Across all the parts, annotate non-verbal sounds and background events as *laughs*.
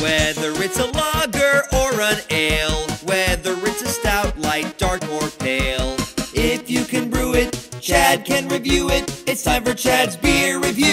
Whether it's a lager or an ale, whether it's a stout, light, dark, or pale. If you can brew it, Chad can review it. It's time for Chad's Beer Reviews.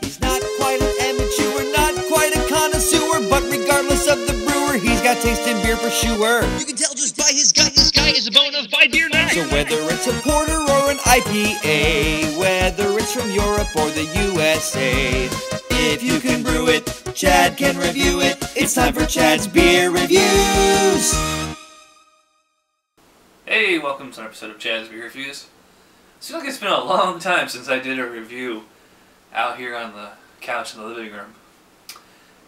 He's not quite an amateur, not quite a connoisseur, but regardless of the brewer, he's got taste in beer for sure. You can tell just by his gut, this guy is a bona fide beer nut. So whether it's a porter or an IPA, whether it's from Europe or the USA, if you can brew it, Chad can review it. It's time for Chad's Beer Reviews. Hey, welcome to an episode of Chad's Beer Reviews. Seems like it's been a long time since I did a review out here on the couch in the living room.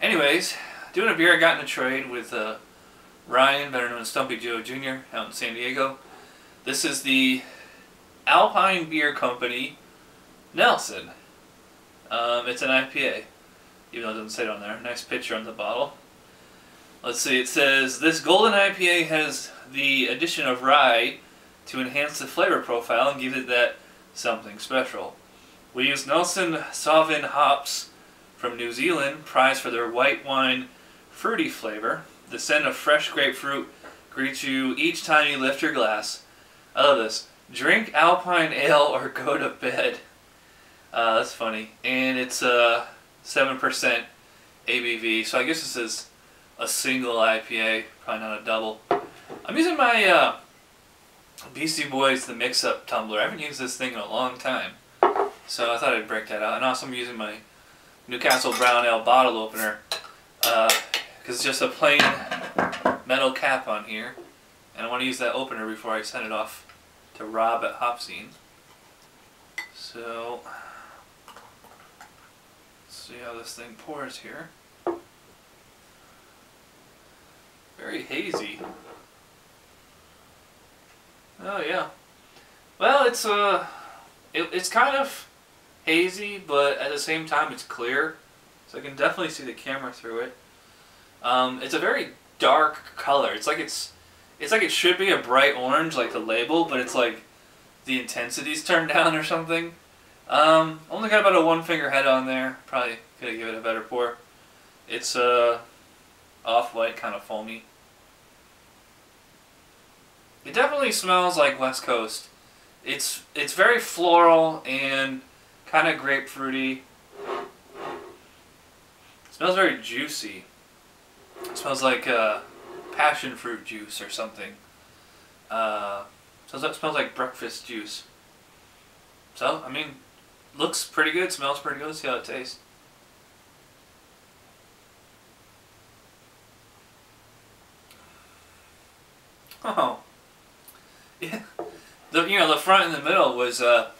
Anyways, doing a beer I got in a trade with uh, Ryan, better known as Stumpy Joe Jr., out in San Diego. This is the Alpine Beer Company Nelson. Um, it's an IPA, even though it doesn't say it on there. Nice picture on the bottle. Let's see, it says this golden IPA has the addition of rye to enhance the flavor profile and give it that something special. We use Nelson Sauvin hops from New Zealand, prized for their white wine fruity flavor. The scent of fresh grapefruit greets you each time you lift your glass. I love this. Drink Alpine Ale or go to bed. Uh, that's funny. And it's uh, 7% ABV, so I guess this is a single IPA, probably not a double. I'm using my uh, BC Boys The Mix Up tumbler. I haven't used this thing in a long time, so I thought I'd break that out. And also I'm using my Newcastle Brown Ale bottle opener, because it's just a plain metal cap on here, and I want to use that opener before I send it off to Rob at Hopscene. So, see how this thing pours here. Very hazy. Oh yeah. Well, it's uh, it, it's kind of hazy, but at the same time it's clear, so I can definitely see the camera through it. Um, it's a very dark color. It's like it's, it's like it should be a bright orange, like the label, but it's like the intensity's turned *laughs* down or something. Um, only got about a one finger head on there. Probably could have given it a better pour. It's uh, off-white, kind of foamy. It definitely smells like West Coast. It's it's very floral and kind of grapefruity. It smells very juicy. It smells like uh, passion fruit juice or something. Uh, smells smells like breakfast juice. So I mean, looks pretty good. Smells pretty good. Let's see how it tastes. Oh. *laughs* Yeah. The you know the front and the middle was a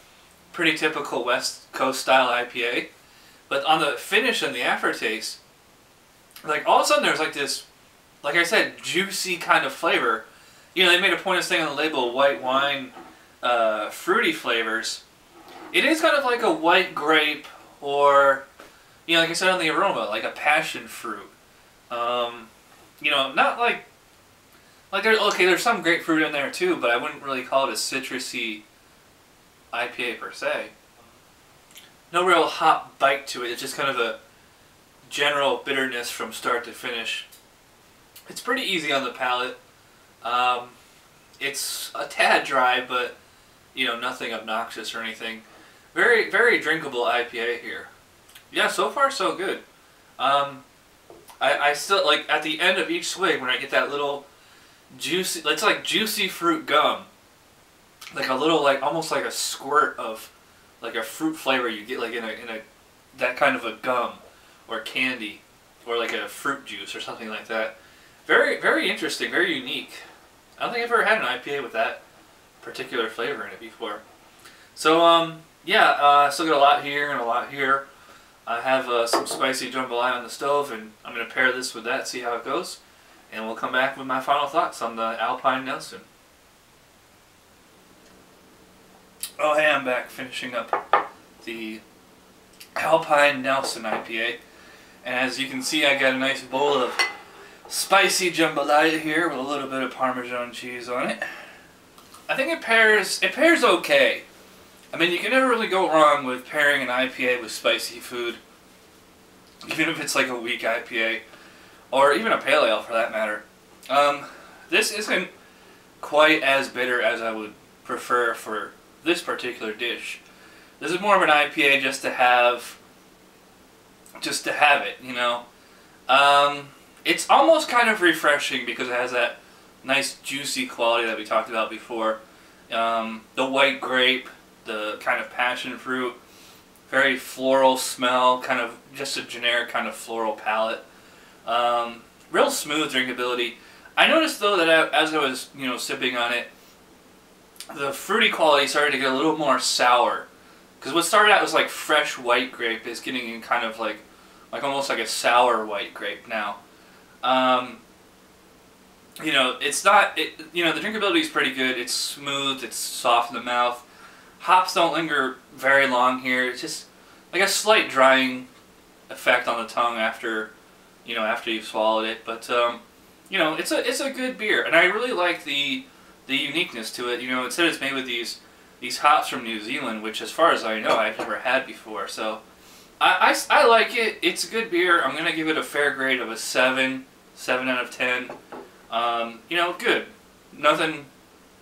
pretty typical West Coast style IPA, but on the finish and the aftertaste, like all of a sudden there's like this, like I said, juicy kind of flavor. You know they made a point of saying on the label white wine, uh, fruity flavors. It is kind of like a white grape or, you know, like I said on the aroma, like a passion fruit. Um, you know, not like like there's okay, there's some grapefruit in there too, but I wouldn't really call it a citrusy IPA per se. No real hot bite to it. It's just kind of a general bitterness from start to finish. It's pretty easy on the palate. Um, it's a tad dry, but you know nothing obnoxious or anything. Very very drinkable IPA here. Yeah, so far so good. Um, I, I still like at the end of each swig when I get that little juicy. It's like juicy fruit gum. Like a little, like almost like a squirt of, like a fruit flavor you get like in a in a, that kind of a gum, or candy, or like a fruit juice or something like that. Very very interesting, very unique. I don't think I've ever had an IPA with that particular flavor in it before. So um yeah, uh, I still got a lot here and a lot here. I have uh, some spicy jambalaya on the stove, and I'm going to pair this with that, see how it goes and we'll come back with my final thoughts on the Alpine Nelson. Oh hey, I'm back finishing up the Alpine Nelson IPA. And as you can see, I got a nice bowl of spicy jambalaya here with a little bit of Parmesan cheese on it. I think it pairs, it pairs okay. I mean, you can never really go wrong with pairing an IPA with spicy food. even if it's like a weak IPA, or even a pale ale for that matter. Um, this isn't quite as bitter as I would prefer for this particular dish. This is more of an IPA just to have, just to have it, you know. Um, it's almost kind of refreshing because it has that nice juicy quality that we talked about before. Um, the white grape, the kind of passion fruit, very floral smell, kind of just a generic kind of floral palette. Um, real smooth drinkability. I noticed though that as I was you know sipping on it, the fruity quality started to get a little more sour. Because what started out as like fresh white grape is getting in kind of like, like almost like a sour white grape now. Um, you know, it's not, it, you know, the drinkability is pretty good. It's smooth, it's soft in the mouth. Hops don't linger very long here. It's just like a slight drying effect on the tongue after, you know, after you've swallowed it. But, um, you know, it's a, it's a good beer. And I really like the, the uniqueness to it. You know, it said it's made with these, these hops from New Zealand, which as far as I know, I've never had before. So, I, I, I like it. It's a good beer. I'm going to give it a fair grade of a 7, 7 out of 10. Um, you know, good. Nothing,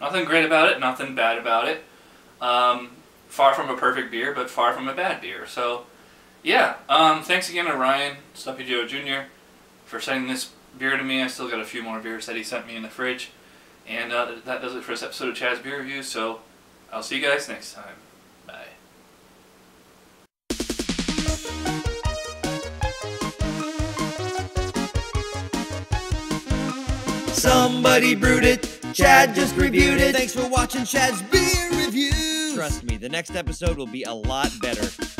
nothing great about it. Nothing bad about it. Um, far from a perfect beer, but far from a bad beer. So, yeah. Um, thanks again to Ryan Stumpy Joe Jr. for sending this beer to me. I still got a few more beers that he sent me in the fridge. And uh, that does it for this episode of Chad's Beer Review. So, I'll see you guys next time. Bye. Somebody brewed it. Chad just reviewed it. Thanks for watching Chad's Beer Review. Trust me, the next episode will be a lot better.